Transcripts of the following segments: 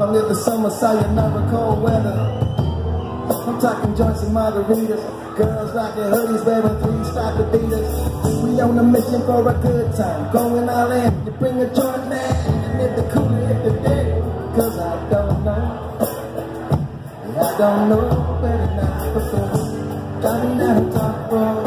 From the summer, sayonara, cold weather. I'm talking joints and margaritas. Girls rocking hoodies, wearing three-stock Adidas. We on a mission for a good time. Going all in. You bring a joint, man. And if the cooler, if the day. Cause I don't know. I don't know where the night go. Driving down the top road.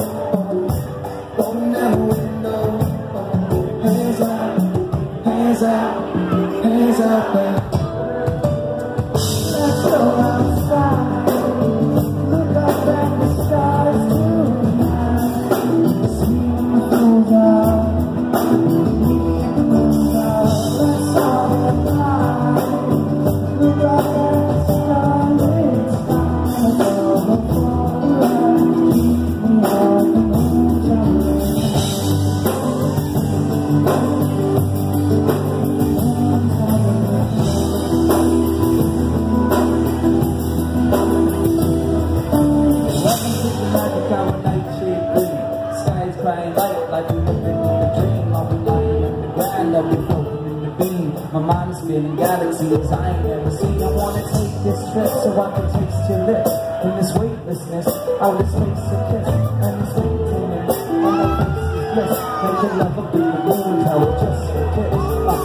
Magic hour night shade green. Skies crying light like we living in a dream. I'll be lying in the ground, I'll be floating in the beam. My mind's spinning galaxies I ain't never seen. I wanna take this trip so I can taste your lips. In this weightlessness, out of space a kiss. And this waiting on my face is bliss. And your love will be the moon tower just a kiss. Ah.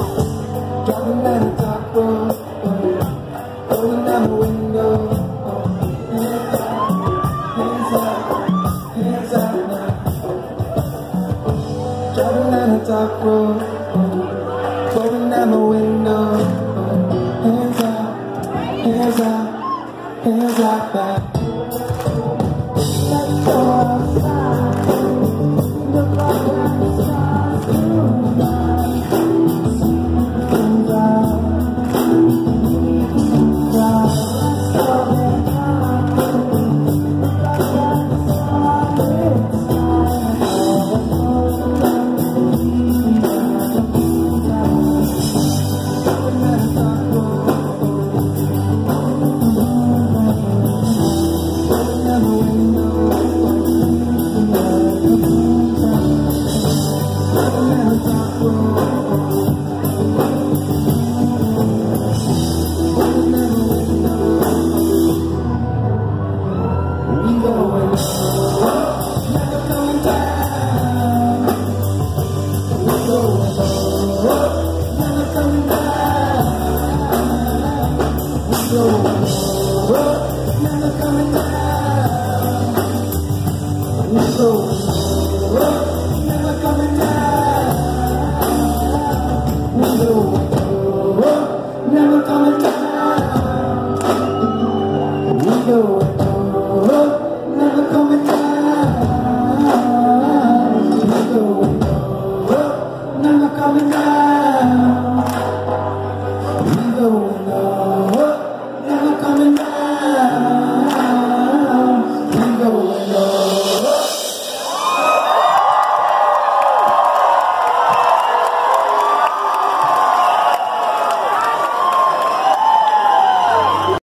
Driving down the top road, rolling down the window. Top road, rolling down the window. Hands up, hands up, hands up now. Never coming down. Never coming.